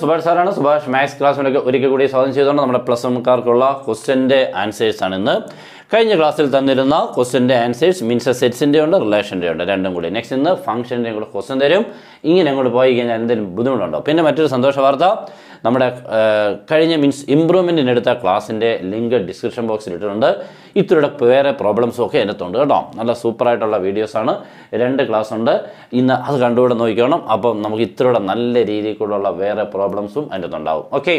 സുഭാഷ് സാറാണ്. സുഭാഷ് മാത്സ് ക്ലാസ്സിലേക്ക് ഒരിക്കൽ കൂടി സ്വാഗതം ചെയ്തുകൊണ്ട് നമ്മുടെ പ്ലസ് വൺകാർക്കുള്ള ക്വസ്റ്റ്യന്റെ ആൻസേഴ്സ് ആണ് ഇന്ന്. കഴിഞ്ഞ ക്ലാസ്സിൽ തന്നിരുന്ന ക്വസ്റ്റ്യന്റെ ആൻസേഴ്സ് മീൻസ് സെറ്റ്സിന്റെ ഉണ്ട് റിലേഷന്റെ ഉണ്ട് രണ്ടും കൂടി. നെക്സ്റ്റ് ഇന്ന് ഫംഗ്ഷന്റെ കൂടെ ക്വസ്റ്റ്യൻ തരും. ഇങ്ങനെ അങ്ങോട്ട് പോയി കഴിഞ്ഞാൽ എന്തെങ്കിലും ബുദ്ധിമുട്ടുണ്ടോ? പിന്നെ മറ്റൊരു സന്തോഷ വാർത്ത. നമ്മുടെ കഴിഞ്ഞ മീൻസ് ഇമ്പ്രൂവ്മെന്റിനെടുത്ത ക്ലാസ്സിന്റെ ലിങ്ക് ഡിസ്ക്രിപ്ഷൻ ബോക്സിൽ ഇട്ടിട്ടുണ്ട്. ഇത്രയുടെ വേറെ പ്രോബ്ലംസും ഒക്കെ അതിനകത്തുണ്ട് കേട്ടോ. നല്ല സൂപ്പറായിട്ടുള്ള വീഡിയോസാണ് രണ്ട് ക്ലാസ് ഉണ്ട്. ഇന്ന് അത് കണ്ടുകൂടെ നോക്കിക്കണം. അപ്പം നമുക്ക് ഇത്രയുടെ നല്ല രീതിയിലുള്ള വേറെ പ്രോബ്ലംസും അതിന്റെ അകത്തുണ്ടാവും ഓക്കെ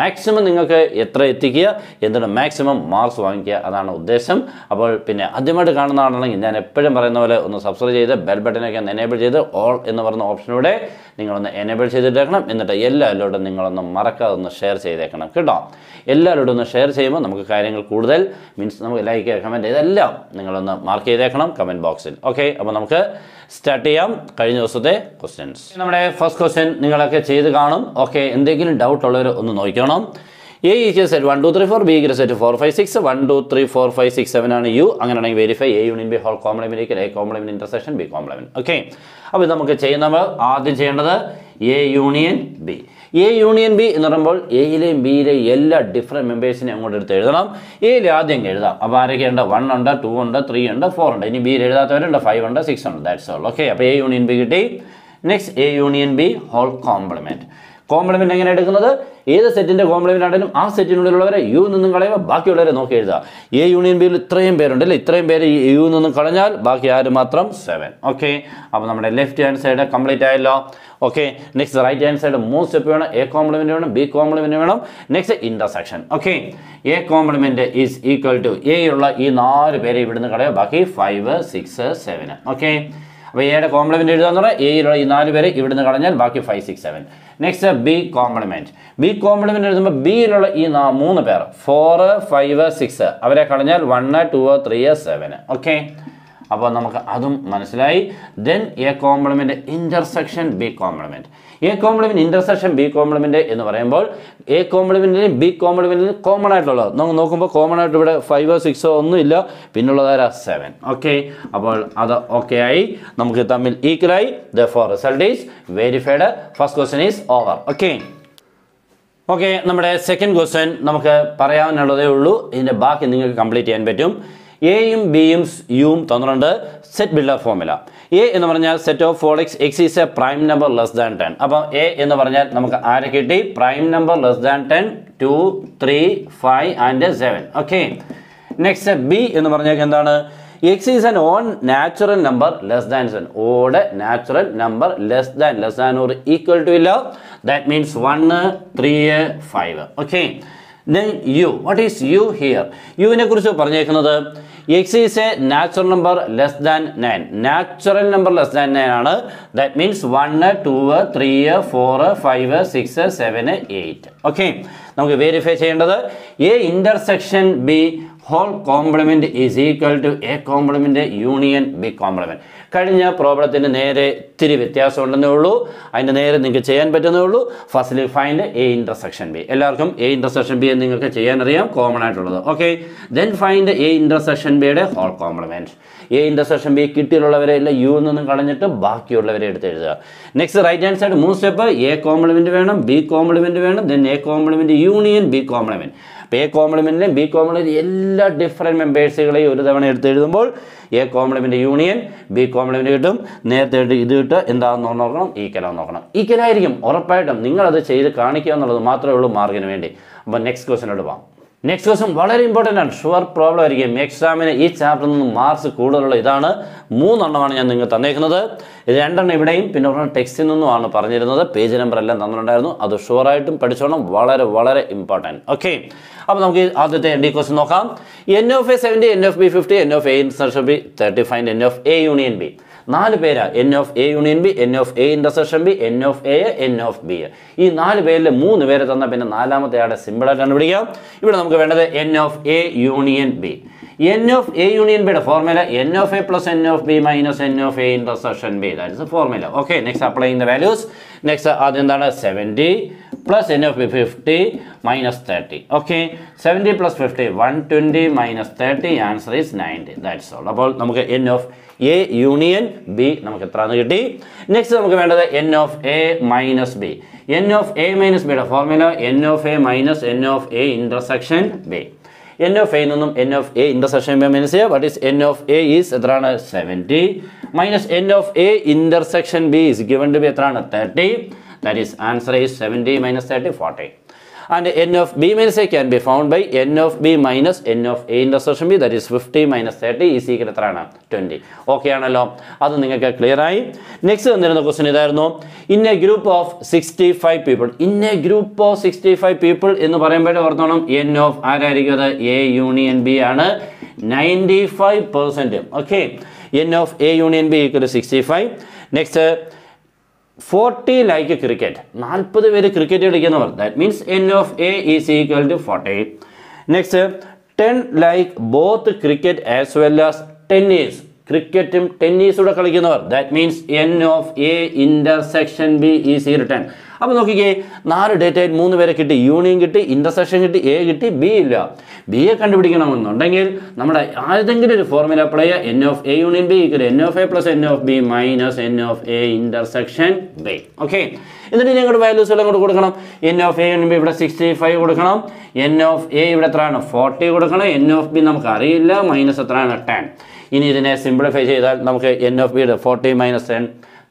മാക്സിമം നിങ്ങൾക്ക് എത്ര എത്തിക്കുക? എന്നിട്ട് മാക്സിമം മാർക്സ് വാങ്ങിക്കുക? അതാണ് ഉദ്ദേശം. അപ്പോൾ പിന്നെ ആദ്യമായിട്ട് കാണുന്നതാണെങ്കിൽ ഞാൻ എപ്പോഴും പറയുന്ന പോലെ ഒന്ന് സബ്സ്ക്രൈബ് ചെയ്ത് ബെൽ ബട്ടനൊക്കെ ഒന്ന് എനേബിൾ ചെയ്ത് ഓൾ എന്ന് പറയുന്ന ഓപ്ഷനിലൂടെ നിങ്ങളൊന്ന് എനേബിൾ ചെയ്തിട്ടേക്കണം. എന്നിട്ട് എല്ലാവരോടും നിങ്ങളൊന്ന് മറക്കാതെ ഒന്ന് ഷെയർ ചെയ്തേക്കണം. കേട്ടോ? എല്ലാവരോടും ഒന്ന് ഷെയർ ചെയ്യുമ്പോൾ നമുക്ക് കാര്യങ്ങൾ കൂടുതൽ മീൻസ് നമുക്ക് ലൈക്ക് കമന്റ് ഇതെല്ലാം നിങ്ങളൊന്ന് മാർക്ക് ചെയ്തേക്കണം കമന്റ് ബോക്സിൽ ഓക്കെ അപ്പോൾ നമുക്ക് സ്റ്റാർട്ട് ചെയ്യാം കഴിഞ്ഞ ദിവസത്തെ ക്വസ്റ്റ്യൻസ് നമ്മുടെ ഫസ്റ്റ് ക്വസ്റ്റ്യൻ നിങ്ങളൊക്കെ ചെയ്ത് കാണും. ഓക്കെ എന്തെങ്കിലും ഡൗട്ട് ഉള്ളവർ ഒന്ന് നോക്കണം. A equal set one two three four B equals set four five six one two three four five six seven ആണ് യു അങ്ങനെയാണെങ്കിൽ verify A union B whole complement A complement intersection B complement okay അപ്പോൾ നമുക്ക് ചെയ്യുന്ന ആദ്യം ചെയ്യേണ്ടത് A union B A union B എന്ന് പറയുമ്പോൾ എയിലെയും ബിയിലെയും എല്ലാ ഡിഫറെന്റ് മെമ്പേഴ്സിനെ അങ്ങോട്ട് എടുത്ത് എഴുതണം. എയിൽ ആദ്യം എഴുതാം. അപ്പോൾ ആരൊക്കെയുണ്ട് വൺ ഉണ്ട് ടു ഉണ്ട് ത്രീ ഉണ്ട് ഫോർ ഉണ്ട്. ഇനി ബിയിൽ എഴുതാത്തവരുണ്ട്? ഫൈവ് ഉണ്ട് സിക്സ് ഉണ്ട്. ദാറ്റ്സ് ഓൾ ഓക്കെ അപ്പോൾ എ യൂണിയൻ ബി കിട്ടി. Next A union B whole complement complement എങ്ങനെ എടുക്കുന്നത്? ഏത് സെറ്റിന്റെ കോംപ്ലിമെന്റ് ആണെങ്കിലും ആ സെറ്റിനുള്ളിലുള്ളവരെ യു നിന്നും കളയുക ബാക്കിയുള്ളവരെ നോക്കി എഴുതുക. എ യൂണിയൻ ബിയിൽ ഇത്രയും പേരുണ്ട് അല്ലേ ഇത്രയും പേര് യു നിന്നും കളഞ്ഞാൽ ബാക്കി ആര് മാത്രം? സെവൻ ഓക്കെ അപ്പോൾ നമ്മുടെ ലെഫ്റ്റ് ഹാൻഡ് സൈഡ് കംപ്ലീറ്റ് ആയല്ലോ. Okay next right hand side മൂന്ന് സ്റ്റെപ്പ് വേണം. എ കോംപ്ലിമെന്റ് വേണം ബി കോംപ്ലിമെന്റ് വേണം. Next intersection okay A complement is equal to A ഉള്ള ഈ നാല് പേരെ ഇവിടുന്ന് കളയുക. ബാക്കി ഫൈവ് സിക്സ് സെവൻ ഓക്കെ അപ്പോൾ എയുടെ കോംപ്ലിമെന്റ് എഴുതാന്ന് പറഞ്ഞാൽ എയിലുള്ള ഈ നാല് പേര് ഇവിടുന്ന് കളഞ്ഞാൽ ബാക്കി five six seven next B complement B complement എഴുതുമ്പോൾ ബിയിലുള്ള ഈ മൂന്ന് പേർ ഫോർ ഫൈവ് സിക്സ് അവരെ കളഞ്ഞാൽ one two three seven okay അപ്പോൾ നമുക്ക് അതും മനസ്സിലായി. Then A complement intersection B complement A complement intersection B complement എന്ന് പറയുമ്പോൾ എ കോംപ്ലിമെന്റിനും ബി കോംപ്ലിമെന്റിനും കോമൺ ആയിട്ടുള്ളത്. നമുക്ക് നോക്കുമ്പോൾ കോമൺ ആയിട്ട് ഇവിടെ ഫൈവോ സിക്സോ ഒന്നും ഇല്ല. പിന്നുള്ളതാരാ സെവൻ ഓക്കെ അപ്പോൾ അത് ഓക്കെ ആയി. നമുക്ക് തമ്മിൽ ഈക്വലായി the four result is verified first question is over okay okay നമ്മുടെ സെക്കൻഡ് ക്വസ്റ്റ്യൻ നമുക്ക് പറയാവുന്നതേ ഉള്ളൂ. ഇതിന്റെ ബാക്കി നിങ്ങൾക്ക് കംപ്ലീറ്റ് ചെയ്യാൻ പറ്റും. എയും ബിയും യുവും തന്നിട്ടുണ്ട് സെറ്റ് ബിൽഡർ ഫോർമുല എ എന്ന് പറഞ്ഞാൽ set of ഫോളിക്സ് x is a prime number less than ten അപ്പം എ എന്ന് പറഞ്ഞാൽ നമുക്ക് ആരെ കിട്ടി? Prime number less than ten two three five and seven okay next B എന്ന് പറഞ്ഞാൽ എന്താണ്? X is N on natural number less than seven ഓടെ natural number less than less than or equal to ഇല്ല. That means one three five okay then U what is U here യുവിനെ കുറിച്ച് പറഞ്ഞേക്കുന്നത് x is a natural number less than nine natural number less than nine ആണ്. That means one two three four five six seven eight okay നമുക്ക് verify ചെയ്യേണ്ടത് A intersection B whole complement is equal to A complement union B complement കഴിഞ്ഞ പ്രോബ്ലത്തിന് നേരെ ഇത്തിരി വ്യത്യാസം ഉണ്ടെന്നേ ഉള്ളൂ. അതിന്റെ നേരെ നിങ്ങൾക്ക് ചെയ്യാൻ പറ്റുന്നേ ഉള്ളൂ. First find A intersection B എല്ലാവർക്കും എ ഇന്റർസെക്ഷൻ ബി നിങ്ങൾക്ക് ചെയ്യാൻ അറിയാം കോമൺ ആയിട്ടുള്ളത് okay then find A intersection ബിയുടെ whole complement A intersection B കിട്ടിയിലുള്ളവരെ എല്ലാം യു നിന്നും കളഞ്ഞിട്ട് ബാക്കിയുള്ളവരെ എടുത്ത് എഴുതുക. നെക്സ്റ്റ് റൈറ്റ് ഹാൻഡ് സൈഡ് മൂന്ന് സ്റ്റെപ്പ് എ കോംപ്ലിമെന്റ് വേണം ബി കോംപ്ലിമെന്റ് വേണം then A complement union B complement അപ്പോൾ എ കോംപ്ലിമെന്റിലും ബി കോംപ്ലിമെന്റ് എല്ലാ ഡിഫറെന്റ് മെമ്പേഴ്സുകളെയും ഒരു തവണ എടുത്ത് എഴുതുമ്പോൾ A complement union B complement കിട്ടും. നേരത്തെ ഇത് കിട്ടുക. എന്താണെന്ന് നോക്കണം? ഈക്കലാന്ന് നോക്കണം ഈക്കലായിരിക്കും ഉറപ്പായിട്ടും നിങ്ങളത് ചെയ്ത് കാണിക്കുക എന്നുള്ളത് മാത്രമേ ഉള്ളൂ മാർക്കിന് വേണ്ടി. അപ്പോൾ നെക്സ്റ്റ് ക്വസ്റ്റിനോട് പോകാം നെക്സ്റ്റ് ക്വസ്റ്റൻ വളരെ ഇമ്പോർട്ടന്റ് ആണ്. ഷുവർ പ്രോബ്ലം ആയിരിക്കും. എക്സാമിന് ഈ ചാപ്റ്ററിൽ നിന്ന് മാർക്സ് കൂടുതലുള്ള ഇതാണ്. മൂന്നെണ്ണമാണ് ഞാൻ നിങ്ങൾക്ക് തന്നേക്കുന്നത്. രണ്ടെണ്ണം ഇവിടെയും പിന്നെ ഒരെണ്ണം ടെക്സ്റ്റിൽ നിന്നുമാണ് പറഞ്ഞിരുന്നത്. പേജ് നമ്പർ എല്ലാം തന്നിട്ടുണ്ടായിരുന്നു. അത് ഷുവറായിട്ടും പഠിച്ചോണം. വളരെ വളരെ ഇമ്പോർട്ടന്റ് ഓക്കെ അപ്പോൾ നമുക്ക് ആദ്യത്തെ എൻ ഡി ക്വസ്റ്റൻ നോക്കാം. N of A seventy n of B fifty n of A intersection B thirty five n of A union B നാല് പേരാ. N of A union B n of A intersection B n of A n of B ഈ നാല് പേരിൽ മൂന്ന് പേര് തന്ന പിന്നെ നാലാമത്തെ ആടെ സിമ്പിളായിട്ട് കണ്ടുപിടിക്കാം. ഇവിടെ നമുക്ക് വേണ്ടത് n of A union B n of A union ബിയുടെ formula n of A plus n of B minus n of A intersection B that is formula okay next apply in the values next ആദ്യം എന്താണ്? Seventy of B fifty minus thirty okay seventy plus fifty one twenty minus thirty answer is ninety that's all അപ്പോൾ നമുക്ക് n of A union B നമുക്ക് എത്രയാണ് കിട്ടി next നമുക്ക് വേണ്ടത് n of A minus B n of A minus ബിയുടെ formula n of A minus n of A intersection B n of എയിൽ നിന്നും n of A intersection B minus ചെയ്യുക what is n of A is എത്രയാണ് seventy minus n of A intersection B is given to be എത്രയാണ് thirty that is answer is seventy minus thirty forty and n of b minus a can be found by n of b minus n of a intersection b that is 50 minus 30 is equal to എത്രയാണ്? Twenty okay ആണല്ലോ. അത് നിങ്ങൾക്ക് clear ആയി. Next തന്നിരുന്ന question ഇതായിരുന്നു. In a group of sixty five people in a group of sixty five people എന്ന് പറയുമ്പോഴേ ഓർത്തോണം. എൻ ഓഫ് ആരായിരിക്കും അത്? എ യൂണിയൻ ബി ആണ്. Ninety five percent okay n of A union B equal sixty five next forty like cricket. നാൽപ്പത് പേര് cricket കളിക്കുന്നവർ. That means n of A is equal to forty next ten like both cricket as well as tennis ക്രിക്കറ്റും ടെന്നീസൂടെ കളിക്കുന്നവർ. That means n of A intersection B is ഈ ten അപ്പോൾ നോക്കിക്കേ നാല് ഡേറ്റയിൽ മൂന്ന് പേരെ കിട്ടി യൂണിയൻ കിട്ടി ഇന്റർസെക്ഷൻ കിട്ടി എ കിട്ടി ബി ഇല്ല. ബിയെ കണ്ടുപിടിക്കണമെന്നുണ്ടെങ്കിൽ നമ്മുടെ ആരെങ്കിലും ഒരു ഫോർമുല അപ്ലൈ ചെയ്യുക n of A union B equal n of A plus n of B minus n of A intersection B okay എന്നിട്ട് ഞങ്ങളുടെ വാല്യൂസ് എല്ലാം കൂടെ കൊടുക്കണം. N of A union B ഇവിടെ സിക്സ്റ്റി ഫൈവ് കൊടുക്കണം. എൻ ഓഫ് എ ഇവിടെ എത്രയാണ്? Forty കൊടുക്കണം. എൻ ഓഫ് ബി നമുക്ക് അറിയില്ല. മൈനസ് എത്രയാണ്? ടെൻ ഇനി ഇതിനെ സിംപ്ലിഫൈ ചെയ്താൽ നമുക്ക് എൻ ഓഫ് ബിയുടെ ഫോർട്ടി മൈനസ് ടെൻ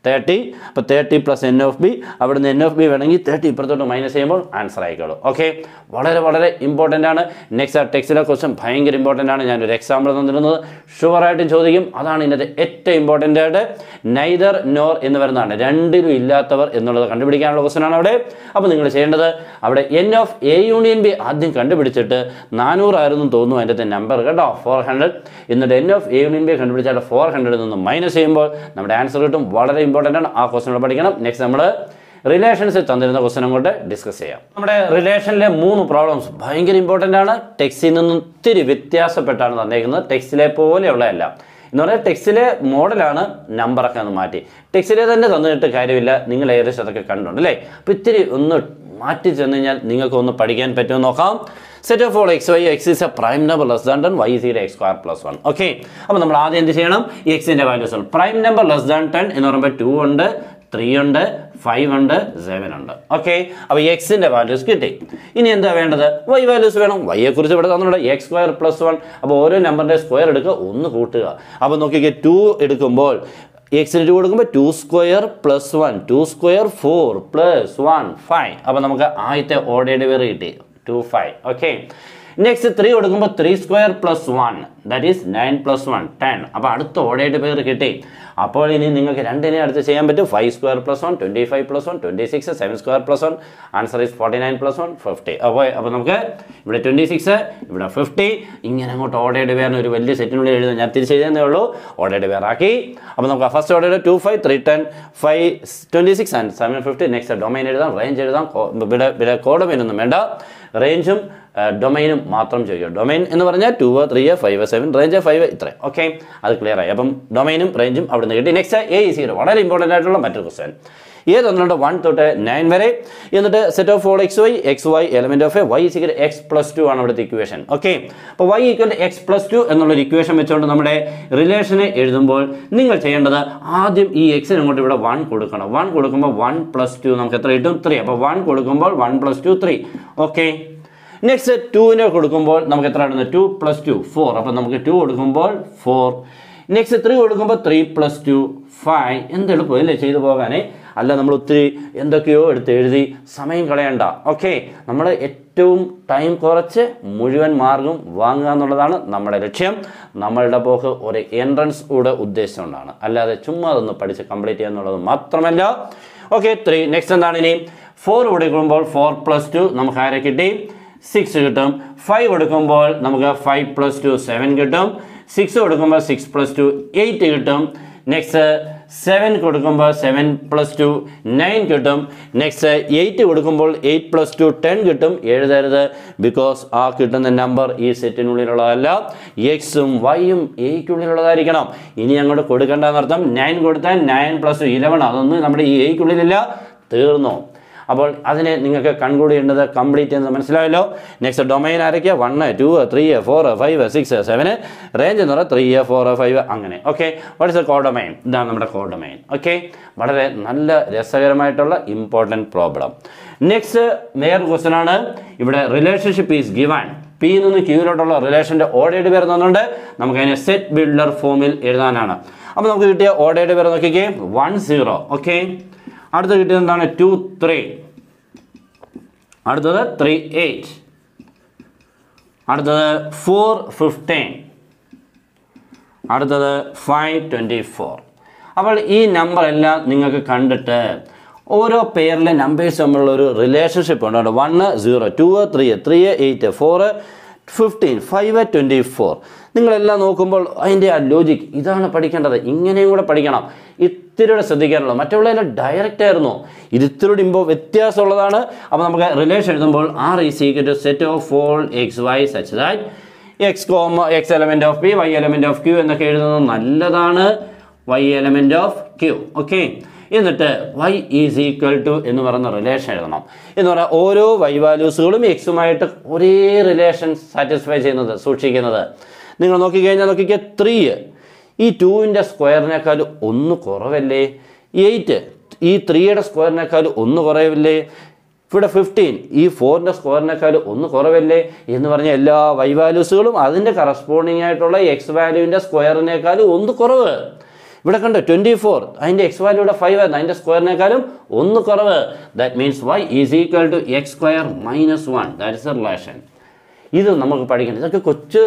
തേർട്ടി അപ്പോൾ thirty plus n of B അവിടുന്ന് എൻ ഓഫ് ബി വേണമെങ്കിൽ തേർട്ടി ഇപ്പുറത്തോട്ട് മൈനസ് ചെയ്യുമ്പോൾ ആൻസർ ആയിക്കോളൂ. ഓക്കെ വളരെ വളരെ ഇമ്പോർട്ടന്റ് ആണ്. നെക്സ്റ്റ് ആ ടെക്സ്റ്റിലെ ക്വസ്റ്റൻ ഭയങ്കര ഇമ്പോർട്ടന്റ് ആണ്. ഞാനൊരു എക്സാമ്പിൾ തന്നിരുന്നത്. ഷുവറായിട്ടും ചോദിക്കും. അതാണ് ഇതിന്റെ ഏറ്റവും ഇമ്പോർട്ടന്റ് ആയിട്ട്. നൈദർ നോർ എന്ന് വരുന്നതാണ്. രണ്ടിലും ഇല്ലാത്തവർ എന്നുള്ളത് കണ്ടുപിടിക്കാനുള്ള ക്വസ്റ്റൻ ആണ് അവിടെ. അപ്പോൾ നിങ്ങൾ ചെയ്യേണ്ടത് അവിടെ n of A union B ആദ്യം കണ്ടുപിടിച്ചിട്ട് നാനൂറായിരുന്നു തോന്നുന്നു അതിന്റെ നമ്പർ കേട്ടോ. ഫോർ ഹൺഡ്രഡ് എന്നിട്ട് n of A union B കണ്ടുപിടിച്ചാൽ ഫോർ ഹൺഡ്രഡിൽ നിന്ന് മൈനസ് ചെയ്യുമ്പോൾ നമ്മുടെ ആൻസർ കിട്ടും. വളരെ ഇമ്പോർട്ടന്റ് ആണ്. ആ ക്വസ്റ്റൻ കൂടെ പഠിക്കണം. നെക്സ്റ്റ് നമ്മൾ റിലേഷൻസ് തന്നിരുന്ന ക്വസ്റ്റൻ അങ്ങോട്ട് ഡിസ്കസ് ചെയ്യാം. നമ്മുടെ റിലേഷനിലെ മൂന്ന് പ്രോബ്ലംസ് ഭയങ്കര ഇമ്പോർട്ടന്റ് ആണ്. ടെക്സ്റ്റിൽ നിന്നും ഒത്തിരി വ്യത്യാസപ്പെട്ടാണ് തന്നേക്കുന്നത്. ടെക്സ്റ്റിലെ പോലെയുള്ളതല്ല. എന്ന് പറഞ്ഞാൽ ടെക്സ്റ്റിലെ മോഡലാണ് നമ്പറൊക്കെ ഒന്ന് മാറ്റി. ടെക്സ്റ്റിലെ തന്നെ തന്നിട്ട് കാര്യമില്ല. നിങ്ങൾ ഏകദേശം അതൊക്കെ കണ്ടുണ്ട് അല്ലേ? അപ്പോൾ ഇത്തിരി ഒന്ന് മാറ്റി ചെന്ന് കഴിഞ്ഞാൽ നിങ്ങൾക്ക് ഒന്ന് പഠിക്കാൻ പറ്റുമെന്ന് നോക്കാം. Set of all X Y X is a prime number less than ten Y C X square plus one okay അപ്പോൾ നമ്മൾ ആദ്യം എന്ത് ചെയ്യണം? എക്സിന്റെ values prime number less than ten എന്ന് പറയുമ്പോൾ ടു ഉണ്ട് ത്രീ ഉണ്ട് ഫൈവ് ഉണ്ട് സെവൻ ഉണ്ട്. ഓക്കെ അപ്പോൾ എക്സിന്റെ വാല്യൂസ് കിട്ടി. ഇനി എന്താ വേണ്ടത്? വൈ വാല്യൂസ് വേണം. വൈയെ കുറിച്ച് ഇവിടെ തന്നിട്ടുണ്ട്. എക്സ് സ്ക്വയർ പ്ലസ് വൺ അപ്പോൾ ഓരോ നമ്പറിന്റെ സ്ക്വയർ എടുക്കുക ഒന്ന് കൂട്ടുക. അപ്പോൾ നോക്കിക്കേ ടു എടുക്കുമ്പോൾ എക്സിന് ടു കൊടുക്കുമ്പോൾ two square plus one two square four plus one five അപ്പോൾ നമുക്ക് ആദ്യത്തെ ഓർഡേഡ് വേറെ കിട്ടി. Two five okay next three കൊടുക്കുമ്പോൾ three square plus one that is nine plus one ten അപ്പോൾ അടുത്ത ഓടേറ്റ് പേര് കിട്ടി. അപ്പോൾ ഇനി നിങ്ങൾക്ക് രണ്ടിനെ അടുത്ത് ചെയ്യാൻ പറ്റും. Five square plus one twenty five plus one twenty six seven square plus one answer is forty nine plus one fifty അപ്പോൾ അപ്പോൾ നമുക്ക് ഇവിടെ ട്വന്റി സിക്സ് ഇവിടെ ഫിഫ്റ്റി ഇങ്ങനെ അങ്ങോട്ട് ഓടേറ്റ് പേരിന് ഒരു വലിയ സെറ്റിനുള്ളിൽ എഴുതും. ഞാൻ തിരിച്ചെഴുതുന്നേ ഉള്ളൂ. ഓടേറ്റ് പേരാക്കി. അപ്പോൾ നമുക്ക് first order two five three ten five twenty six and seven fifty next domain എഴുതാം റേഞ്ച് എഴുതാം. ഇവിടെ ഇവിടെ കോഡമൈനൊന്നും വേണ്ട. റേഞ്ചും ഡൊമൈനും മാത്രം ചോദിക്കുക ഡൊമൈൻ എന്ന് പറഞ്ഞാൽ two three five seven range five ഇത്രയും ഓക്കെ അത് ക്ലിയർ ആയി. അപ്പം ഡൊമൈനും റേഞ്ചും അവിടെ നിന്ന് കിട്ടി. നെക്സ്റ്റ് എ ഇ സീറോ വളരെ ഇമ്പോർട്ടന്റ് ആയിട്ടുള്ള മറ്റൊരു ക്വസ്റ്റൻ ഏത് ഒന്നുണ്ട് വൺ തൊട്ട് നയൻ വരെ. എന്നിട്ട് set of for X Y X Y element of A Y equal X plus two ആണ് ഇവിടുത്തെ ഇക്വേഷൻ ഓക്കെ അപ്പോൾ Y equal X plus two എന്നുള്ളൊരു ഇക്വേഷൻ വെച്ചുകൊണ്ട് നമ്മുടെ റിലേഷനെ എഴുതുമ്പോൾ നിങ്ങൾ ചെയ്യേണ്ടത് ആദ്യം ഈ എക്സിന് അങ്ങോട്ട് ഇവിടെ വൺ കൊടുക്കണം. വൺ കൊടുക്കുമ്പോൾ വൺ പ്ലസ് ടു നമുക്ക് എത്ര കിട്ടും? ത്രീ അപ്പോൾ വൺ കൊടുക്കുമ്പോൾ one plus two three okay next ടുവിനെ കൊടുക്കുമ്പോൾ നമുക്ക് എത്ര ആണ് ടു പ്ലസ് ടു ഫോർ അപ്പം നമുക്ക് ടു കൊടുക്കുമ്പോൾ ഫോർ നെക്സ്റ്റ് ത്രീ കൊടുക്കുമ്പോൾ ത്രീ പ്ലസ് ടു ഫൈവ് എന്ത് എളുപ്പം അല്ലേ? ചെയ്തു പോകാനേ. അല്ല നമ്മൾ ഒത്തിരി എന്തൊക്കെയോ എടുത്ത് എഴുതി സമയം കളയണ്ട. ഓക്കെ നമ്മൾ ഏറ്റവും ടൈം കുറച്ച് മുഴുവൻ മാർഗം വാങ്ങുക എന്നുള്ളതാണ് നമ്മുടെ ലക്ഷ്യം. നമ്മളുടെ പോക്ക് ഒരു എൻട്രൻസ് കൂടെ ഉദ്ദേശം കൊണ്ടാണ്. അല്ലാതെ ചുമ്മാ അതൊന്ന് പഠിച്ച് കംപ്ലീറ്റ് ചെയ്യുക എന്നുള്ളത് മാത്രമല്ല. ഓക്കെ ത്രീ നെക്സ്റ്റ് എന്താണ് ഇനി? ഫോർ കൊടുക്കുമ്പോൾ ഫോർ പ്ലസ് ടു നമുക്ക് ആരെ കിട്ടി? സിക്സ് കിട്ടും. ഫൈവ് കൊടുക്കുമ്പോൾ നമുക്ക് ഫൈവ് പ്ലസ് ടു സെവൻ കിട്ടും. സിക്സ് കൊടുക്കുമ്പോൾ സിക്സ് പ്ലസ് ടു എയ്റ്റ് കിട്ടും. നെക്സ്റ്റ് സെവൻ കൊടുക്കുമ്പോൾ സെവൻ പ്ലസ് ടു നയൻ കിട്ടും. നെക്സ്റ്റ് എയ്റ്റ് കൊടുക്കുമ്പോൾ എയ്റ്റ് പ്ലസ് ടു ടെൻ കിട്ടും. എഴുതരുത് ബിക്കോസ് ആ കിട്ടുന്ന നമ്പർ ഈ സെറ്റിനുള്ളിലുള്ളതല്ല എക്സും വൈയും എയ്ക്കുള്ളിലുള്ളതായിരിക്കണം ഇനി അങ്ങോട്ട് കൊടുക്കേണ്ടതെന്നർത്ഥം നയൻ കൊടുത്താൽ നയൻ പ്ലസ് ടു ഇലവൻ അതൊന്നും നമ്മുടെ ഈ എയ്ക്കുള്ളിലില്ല തീർന്നു? അപ്പോൾ അതിനെ നിങ്ങൾക്ക് കൺക്ലൂഡ് കംപ്ലീറ്റ് എന്ന് മനസ്സിലായല്ലോ. നെക്സ്റ്റ് ഡൊമൈൻ ആരൊക്കെയാ? One two three four five six seven range എന്ന് പറയുന്നത് ത്രീ ഫോർ ഫൈവ് അങ്ങനെ. Okay what is a codomain ഇതാണ് നമ്മുടെ കോഡൊമൈൻ ഓക്കെ വളരെ നല്ല രസകരമായിട്ടുള്ള ഇമ്പോർട്ടന്റ് പ്രോബ്ലം നെക്സ്റ്റ് വേറൊരു ക്വസ്റ്റൻ ആണ്. ഇവിടെ റിലേഷൻഷിപ്പ് ഈസ് ഗിവൺ പി നിന്ന് ക്യൂവിലോട്ടുള്ള റിലേഷന്റെ ഓർഡേഡ് പേര് തന്നുകൊണ്ട് നമുക്ക് അതിനെ സെറ്റ് ബിൽഡർ ഫോമിൽ എഴുതാനാണ്. അപ്പോൾ നമുക്ക് കിട്ടിയ ഓർഡേഡ് പേര് നോക്കിക്കേ. വൺ സീറോ ഓക്കെ അടുത്ത് കിട്ടിയത് എന്താണ്? ടു ത്രീ അടുത്തത് ത്രീ എയ്റ്റ് അടുത്തത് ഫോർ ഫിഫ്റ്റീൻ അടുത്തത് ഫൈവ് ട്വന്റി ഫോർ അപ്പോൾ ഈ നമ്പർ എല്ലാം നിങ്ങൾക്ക് കണ്ടിട്ട് ഓരോ പേരിലെ നമ്പേഴ്സ് തമ്മിലുള്ള ഒരു റിലേഷൻഷിപ്പ് ഉണ്ട് one zero two three three eight four fifteen five twenty four നിങ്ങളെല്ലാം നോക്കുമ്പോൾ അതിന്റെ ആ ലോജിക് ഇതാണ് പഠിക്കേണ്ടത്. ഇങ്ങനെയും കൂടെ പഠിക്കണം. ഇത്തിരിയുടെ ശ്രദ്ധിക്കാനുള്ളത് മറ്റുള്ളതെല്ലാം ഡയറക്റ്റ് ആയിരുന്നു. ഇത് ഇത്തിരിയുടെ ഇമ്പോൾ വ്യത്യാസമുള്ളതാണ്. അപ്പോൾ നമുക്ക് റിലേഷൻ എഴുതുമ്പോൾ R is equal to set of all X Y such that X comma X element of P Y element of Q എന്നൊക്കെ എഴുതുന്നത് നല്ലതാണ്. Y element of Q okay എന്നിട്ട് വൈ ഈസ് ഈക്വൽ ടു എന്ന് പറയുന്ന relation എഴുതണം. എന്ന് പറഞ്ഞാൽ ഓരോ വൈ വാല്യൂസുകളും എക്സുമായിട്ട് ഒരേ റിലേഷൻ സാറ്റിസ്ഫൈ ചെയ്യുന്നത് സൂക്ഷിക്കുന്നത്. നിങ്ങൾ നോക്കിക്കഴിഞ്ഞാൽ നോക്കിക്കുക ത്രീ ഈ ടൂവിന്റെ സ്ക്വയറിനേക്കാൾ ഒന്ന് കുറവല്ലേ? എയ്റ്റ് ഈ ത്രീയുടെ സ്ക്വയറിനേക്കാൾ ഒന്ന് കുറവില്ലേ? ഇവിടെ ഫിഫ്റ്റീൻ ഈ ഫോറിന്റെ സ്ക്വയറിനേക്കാൾ ഒന്ന് കുറവല്ലേ? എന്ന് പറഞ്ഞ എല്ലാ വൈ വാല്യൂസുകളും അതിന്റെ കറസ്പോണ്ടിങ് ആയിട്ടുള്ള എക്സ് വാല്യൂവിന്റെ സ്ക്വയറിനേക്കാൾ ഒന്ന് കുറവ്. ഇവിടെ കണ്ടോ ട്വന്റി ഫോർ അതിന്റെ എക്സ് വാല്യൂടെ ഫൈവ് ആയിരുന്നു അതിന്റെ സ്ക്വയറിനേക്കാളും ഒന്ന് കുറവ്. That means Y is equal to X square minus one that is a relation ഇത് നമുക്ക് പഠിക്കണം. ഇതൊക്കെ കൊച്ച്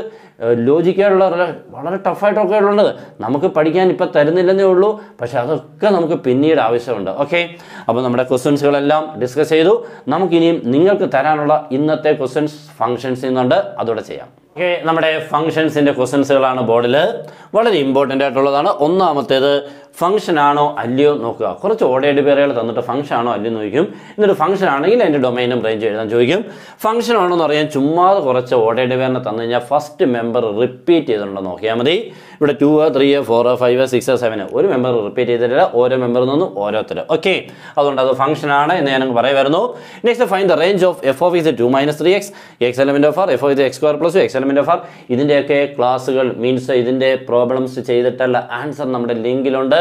ലോജിക്കായുള്ള വളരെ ടഫായിട്ടൊക്കെ ഉള്ളത്. നമുക്ക് പഠിക്കാൻ ഇപ്പം തരുന്നില്ലെന്നേ ഉള്ളൂ. പക്ഷെ അതൊക്കെ നമുക്ക് പിന്നീട് ആവശ്യമുണ്ട്. ഓക്കെ? അപ്പോൾ നമ്മുടെ ക്വസ്റ്റ്യൻസുകളെല്ലാം ഡിസ്കസ് ചെയ്തു. നമുക്കിനിയും നിങ്ങൾക്ക് തരാനുള്ള ഇന്നത്തെ ക്വസ്റ്റ്യൻസ് ഫങ്ഷൻസ് നിന്നുണ്ട് അതോടെ ചെയ്യാം. ഓക്കെ? നമ്മുടെ ഫങ്ഷൻസിന്റെ ക്വസ്റ്റ്യൻസുകളാണ് ബോർഡിൽ വളരെ ഇമ്പോർട്ടന്റ് ആയിട്ടുള്ളതാണ്. ഒന്നാമത്തേത് ഫംഗ്ഷൻ ആണോ അല്ലയോ നോക്കുക. കുറച്ച് ഓടേഡ് പേരുകൾ തന്നിട്ട് ഫംഗ്ഷൻ ആണോ അല്ലയോ ചോദിക്കും. എന്നിട്ട് ഫംഗ്ഷൻ ആണെങ്കിൽ അതിന്റെ ഡൊമൈനും റേഞ്ച് എഴുതാൻ ചോദിക്കും. ഫംഗ്ഷൻ ആണോ എന്ന് അറിയാൻ ചുമ്മാതെ കുറച്ച് ഓടേഡ് പേരിനെ തന്നു കഴിഞ്ഞാൽ ഫസ്റ്റ് മെമ്പർ റിപ്പീറ്റ് ചെയ്തിട്ടുണ്ടോ നോക്കിയാൽ മതി. ഇവിടെ two three four five six seven ഒരു മെമ്പർ റിപ്പീറ്റ് ചെയ്തിട്ടില്ല. ഓരോ മെമ്പറിൽ നിന്നും ഓരോരുത്തർ ഓക്കെ അതുകൊണ്ട് അത് ഫംഗ്ഷൻ ആണ് എന്ന് ഞാൻ പറയുമായിരുന്നു next find the range of F of is two minus three X X element of R F of ഇത് X square plus X element of R ഇതിന്റെയൊക്കെ ക്ലാസ്സുകൾ മീൻസ് ഇതിന്റെ പ്രോബ്ലംസ് ചെയ്തിട്ടുള്ള ആൻസർ നമ്മുടെ ലിങ്കിലുണ്ട്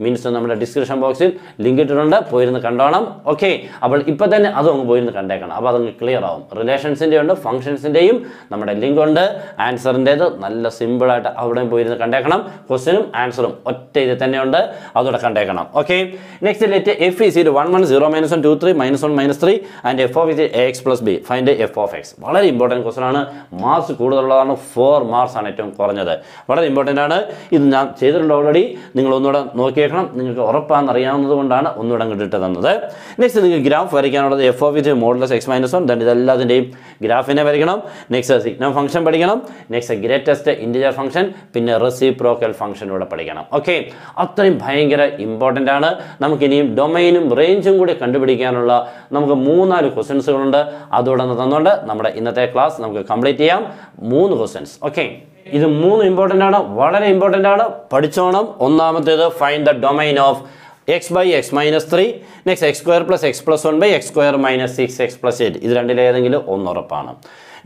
മീൻസ് നമ്മുടെ ഡിസ്ക്രിപ്ഷൻ ബോക്സിൽ ലിങ്ക് ഇട്ടിട്ടുണ്ട്. പോയിരുന്ന് കണ്ടോണം. ഓക്കെ അപ്പോൾ ഇപ്പോൾ തന്നെ അതും അങ്ങ് പോയിരുന്ന് കണ്ടേക്കണം. അപ്പോൾ അതങ്ങ് ക്ലിയർ ആവും. റിലേഷൻസിന്റെ ഉണ്ട് ഫംഗ്ഷൻസിന്റെയും നമ്മുടെ ലിങ്ക് ഉണ്ട്. ആൻസറിന്റേത് നല്ല സിമ്പിളായിട്ട് അവിടെ പോയിരുന്ന് കണ്ടേക്കണം. ക്വസ്റ്റ്യനും ആൻസറും ഒറ്റ ഇത് തന്നെയുണ്ട് അതോടെ കണ്ടേക്കണം. Okay next let F is ഇത് one one zero minus one two three minus one minus three and F of is A X plus B find F of X വളരെ ഇമ്പോർട്ടന്റ് ക്വസ്റ്റൻ ആണ്. മാർക്സ് കൂടുതലുള്ളതാണ്. Four marks ആണ് ഏറ്റവും കുറഞ്ഞത്. വളരെ important ആണ്. ഇത് ഞാൻ ചെയ്തിട്ടുണ്ട് ഓൾറെഡി നിങ്ങൾ ഒന്നുകൂടെ നോക്കിയേക്കണം നിങ്ങൾക്ക് ഉറപ്പാണെന്ന് അറിയാവുന്നത് കൊണ്ടാണ് ഒന്നുകൂടെ അങ്ങോട്ട് തന്നത്. നെക്സ്റ്റ് നിങ്ങൾക്ക് graph വരയ്ക്കാനുള്ളത് F of it modulus X minus one then ഇതെല്ലാത്തിന്റെയും ഗ്രാഫിനെ വരയ്ക്കണം. നെക്സ്റ്റ് സിഗ്നം ഫംഗ്ഷൻ പഠിക്കണം. നെക്സ്റ്റ് ഗ്രേറ്റസ്റ്റ് ഇന്റിജർ ഫംഗ്ഷൻ പിന്നെ റെസിപ്രോക്കൽ ഫംഗ്ഷൻ ഇവിടെ പഠിക്കണം. ഓക്കെ അത്രയും ഭയങ്കര ഇമ്പോർട്ടന്റ് ആണ്. നമുക്കിനിയും ഡൊമൈനും റേഞ്ചും കൂടി കണ്ടുപിടിക്കാനുള്ള നമുക്ക് മൂന്നാൽ ക്വസ്റ്റ്യൻസുകളുണ്ട് അതോടൊന്ന് തന്നുകൊണ്ട് നമ്മുടെ ഇന്നത്തെ ക്ലാസ് നമുക്ക് കംപ്ലീറ്റ് ചെയ്യാം. മൂന്ന് ക്വസ്റ്റ്യൻസ് ഓക്കെ ഇത് മൂന്ന് ഇമ്പോർട്ടന്റ് ആണ്. വളരെ ഇമ്പോർട്ടന്റ് ആണ്. പഠിച്ചോണം. ഒന്നാമത്തേത് find the domain of X by X minus three next X square plus X plus one by X square minus six X plus eight ഇത് രണ്ടിലേതെങ്കിലും ഒന്നുറപ്പാണ്.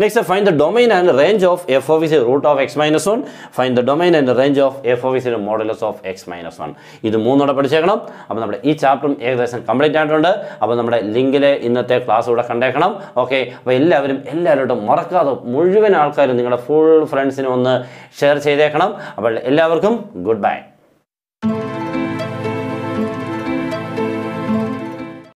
Next find the domain and range of F of is root of X minus one find the domain and range of F of is modulus of X minus one ഇത് മൂന്നോടെ പഠിച്ചേക്കണം. അപ്പോൾ നമ്മുടെ ഈ ചാപ്റ്ററും ഏകദേശം complete ആയിട്ടുണ്ട്. അപ്പോൾ നമ്മുടെ ലിങ്കിലെ ഇന്നത്തെ ക്ലാസ് ഇവിടെ കണ്ടേക്കണം. ഓക്കെ അപ്പോൾ എല്ലാവരും എല്ലാവരോടും മറക്കാതെ മുഴുവൻ ആൾക്കാരും നിങ്ങളുടെ ഫുൾ ഫ്രണ്ട്സിനെ ഒന്ന് ഷെയർ ചെയ്തേക്കണം. അപ്പോൾ എല്ലാവർക്കും ഗുഡ് ബൈ